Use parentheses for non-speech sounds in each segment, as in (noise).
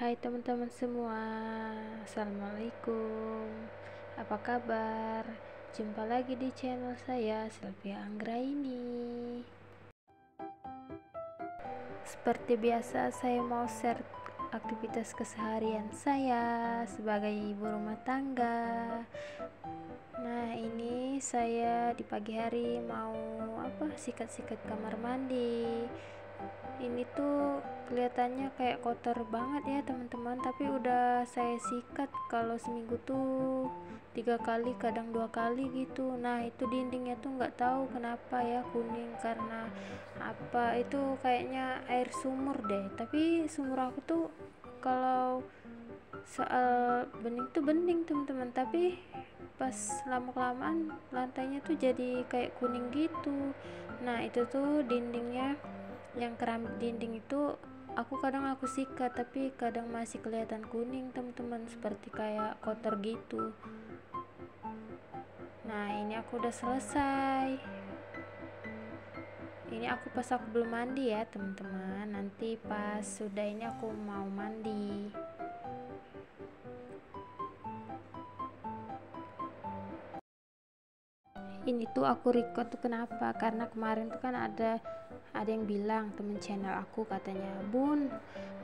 Hai teman-teman semua, Assalamualaikum. Apa kabar? Jumpa lagi di channel saya, Sylvia Anggraini Seperti biasa, saya mau share aktivitas keseharian saya sebagai ibu rumah tangga. Nah ini saya di pagi hari mau apa sikat-sikat kamar mandi ini tuh kelihatannya kayak kotor banget ya teman-teman. Tapi udah saya sikat kalau seminggu tuh tiga kali kadang dua kali gitu. Nah itu dindingnya tuh nggak tahu kenapa ya kuning karena apa. Itu kayaknya air sumur deh. Tapi sumur aku tuh kalau soal bening tuh bening teman-teman. Tapi pas lama kelamaan lantainya tuh jadi kayak kuning gitu. Nah itu tuh dindingnya yang keramik dinding itu aku kadang aku sikat tapi kadang masih kelihatan kuning teman-teman seperti kayak kotor gitu. Nah ini aku udah selesai. Ini aku pas aku belum mandi ya teman-teman. Nanti pas sudah ini aku mau mandi. Ini tuh aku record tuh kenapa? Karena kemarin tuh kan ada ada yang bilang temen channel aku katanya. Bun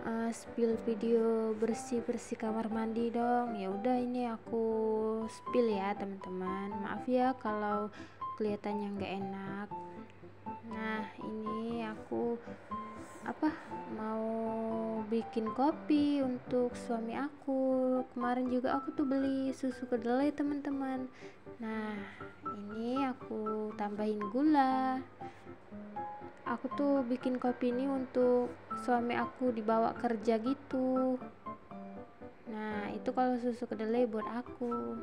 uh, spill video bersih bersih kamar mandi dong. Ya udah ini aku spill ya teman-teman. Maaf ya kalau kelihatannya nggak enak. Nah ini aku apa mau bikin kopi untuk suami aku. Kemarin juga aku tuh beli susu kedelai teman-teman. Nah ini aku tambahin gula aku tuh bikin kopi ini untuk suami aku dibawa kerja gitu nah itu kalau susu kedelai buat aku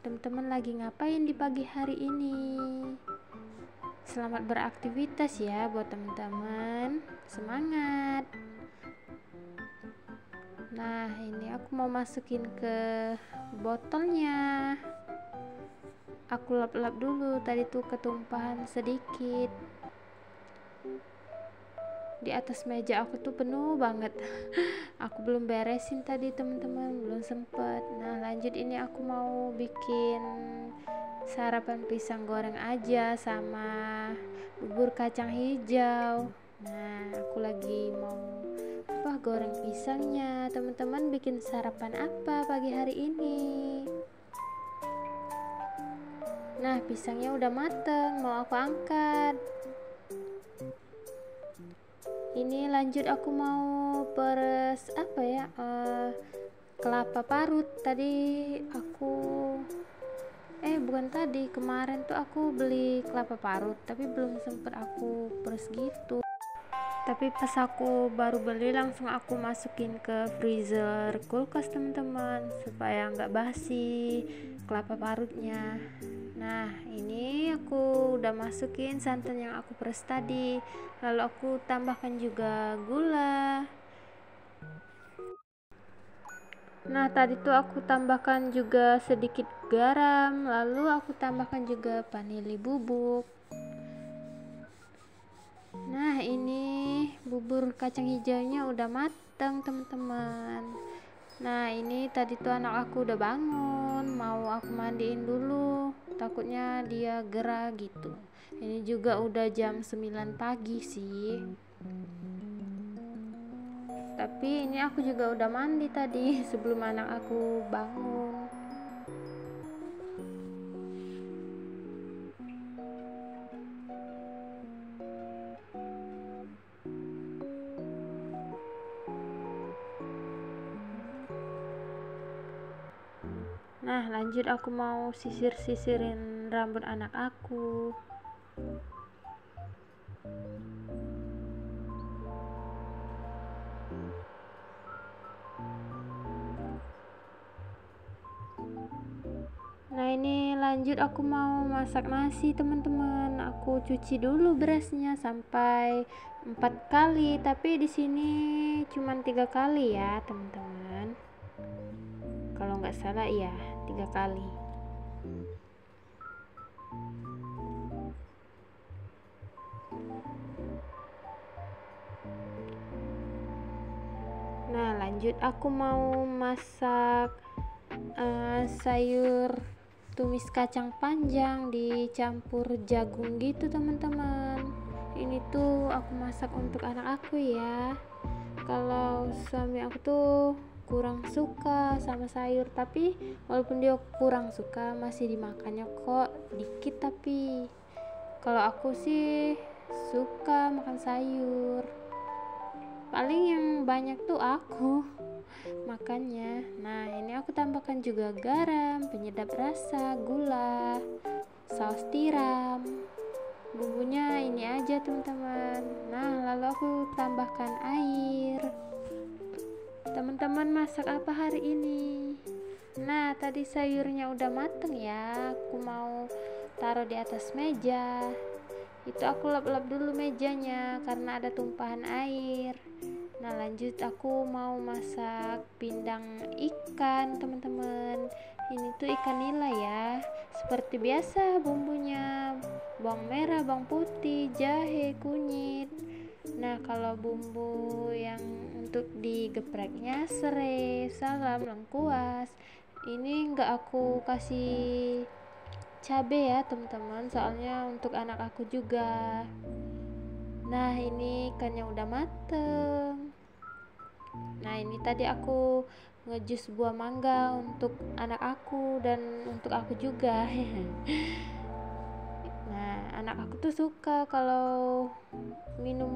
teman-teman lagi ngapain di pagi hari ini Selamat beraktivitas ya buat teman-teman. Semangat. Nah, ini aku mau masukin ke botolnya. Aku lap-lap dulu. Tadi tuh ketumpahan sedikit. Di atas meja aku tuh penuh banget. (laughs) aku belum beresin tadi, teman-teman. Belum sempet. Nah, lanjut ini aku mau bikin sarapan pisang goreng aja sama bubur kacang hijau nah aku lagi mau apa goreng pisangnya teman-teman bikin sarapan apa pagi hari ini nah pisangnya udah mateng mau aku angkat ini lanjut aku mau peres apa ya uh, kelapa parut. Tadi aku eh bukan tadi kemarin tuh aku beli kelapa parut tapi belum sempet aku peres gitu tapi pas aku baru beli langsung aku masukin ke freezer kulkas teman-teman supaya nggak basi kelapa parutnya. Nah ini aku udah masukin santan yang aku peres tadi. Lalu aku tambahkan juga gula. Nah, tadi tuh aku tambahkan juga sedikit garam, lalu aku tambahkan juga vanili bubuk. Bubur kacang hijaunya udah matang, teman-teman. Nah, ini tadi tuh anak aku udah bangun, mau aku mandiin dulu. Takutnya dia gerah gitu. Ini juga udah jam 9 pagi sih tapi ini aku juga udah mandi tadi (laughs) sebelum anak aku bangun Nah, lanjut aku mau sisir-sisirin rambut anak aku. Nah ini lanjut aku mau masak nasi teman-teman. Aku cuci dulu berasnya sampai empat kali, tapi di sini cuma tiga kali ya teman-teman. Kalau nggak salah ya tiga kali. Nah lanjut. Aku mau masak uh, sayur tumis kacang panjang dicampur jagung gitu teman-teman. Ini tuh aku masak untuk anak aku ya. Kalau suami aku tuh kurang suka sama sayur tapi walaupun dia kurang suka masih dimakannya kok dikit tapi. Kalau aku sih suka makan sayur. Paling yang banyak tuh aku (laughs) makannya. Nah ini aku tambahkan juga garam penyedap rasa gula saus tiram. Bumbunya ini aja teman-teman. Nah lalu aku tambahkan air teman-teman masak apa hari ini? Nah tadi sayurnya udah mateng ya. Aku mau taruh di atas meja. Itu aku lap-lap dulu mejanya karena ada tumpahan air. Nah lanjut aku mau masak pindang ikan teman-teman. Ini tuh ikan nila ya. Seperti biasa bumbunya. Bawang merah bawang putih jahe kunyit nah kalau bumbu yang untuk digepreknya serai salam lengkuas ini enggak aku kasih cabe ya teman-teman. Soalnya untuk anak aku juga. Nah ini ikannya udah mateng. Nah ini tadi aku ngejus buah mangga untuk anak aku dan untuk aku juga (laughs) anak aku tuh suka kalau minum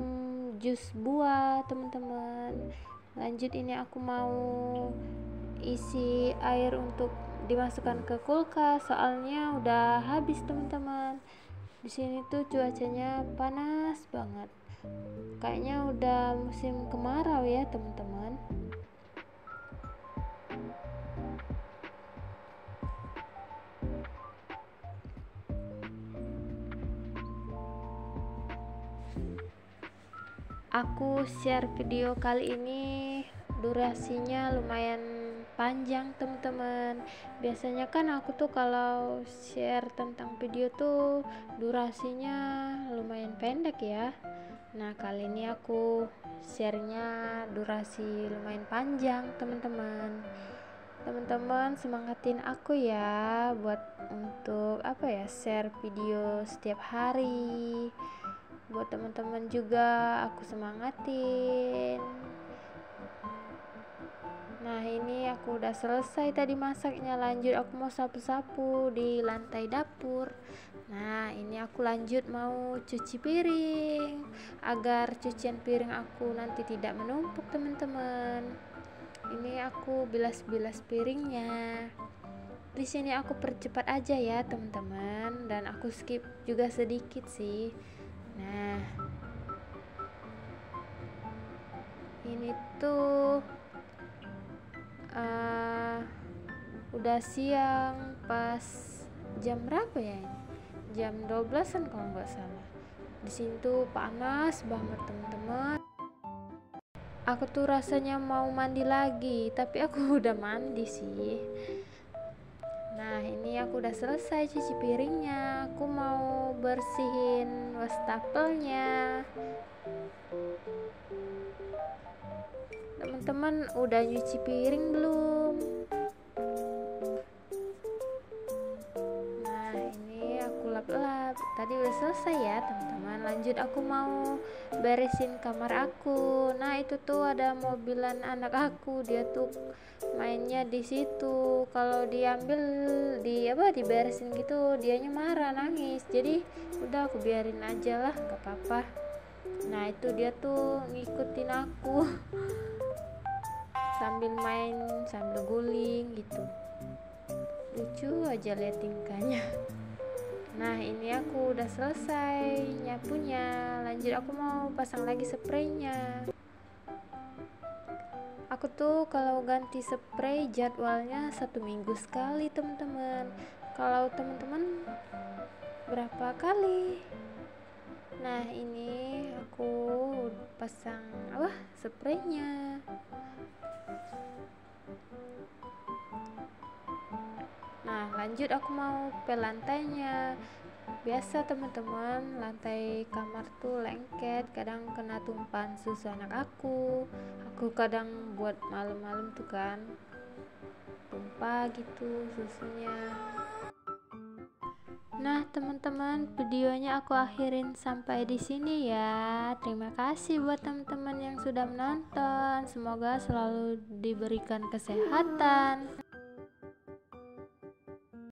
jus buah teman-teman. Lanjut ini aku mau isi air untuk dimasukkan ke kulkas soalnya udah habis teman-teman. Di sini tuh cuacanya panas banget. Kayaknya udah musim kemarau ya teman-teman aku share video kali ini durasinya lumayan panjang teman-teman. Biasanya kan aku tuh kalau share tentang video tuh durasinya lumayan pendek ya. Nah kali ini aku sharenya durasi lumayan panjang teman-teman. Teman-teman semangatin aku ya buat untuk apa ya share video setiap hari buat teman-teman juga aku semangatin. Nah ini aku udah selesai tadi masaknya. Lanjut aku mau sapu-sapu di lantai dapur. Nah ini aku lanjut mau cuci piring. Agar cucian piring aku nanti tidak menumpuk teman-teman. Ini aku bilas-bilas piringnya. Di sini aku percepat aja ya teman-teman. Dan aku skip juga sedikit sih nah. Ini tuh uh, udah siang pas jam berapa ya jam 12an kalau nggak salah. Di sini tuh panas banget teman-teman. Aku tuh rasanya mau mandi lagi tapi aku (laughs) udah mandi sih nah ini aku udah selesai cuci piringnya. Aku mau bersihin wastafelnya. Teman-teman udah nyuci piring belum selesai ya teman-teman. Lanjut aku mau beresin kamar aku. Nah itu tuh ada mobilan anak aku. Dia tuh mainnya di situ. Kalau diambil di apa diberesin gitu dianya marah nangis. Jadi udah aku biarin aja lah gak apa-apa. Nah itu dia tuh ngikutin aku. (laughs) Sambil main sambil guling gitu. Lucu aja lihat tingkahnya nah ini aku udah selesai nyapunya. Lanjut aku mau pasang lagi spraynya. Aku tuh kalau ganti spray jadwalnya satu minggu sekali teman-teman. Kalau teman-teman berapa kali? Nah ini aku pasang apa? Spraynya lanjut aku mau pel lantainya. biasa teman-teman lantai kamar tuh lengket kadang kena tumpahan susu anak aku aku kadang buat malam-malam tuh kan tumpah gitu susunya Nah, teman-teman, videonya aku akhirin sampai di sini ya. Terima kasih buat teman-teman yang sudah menonton. Semoga selalu diberikan kesehatan.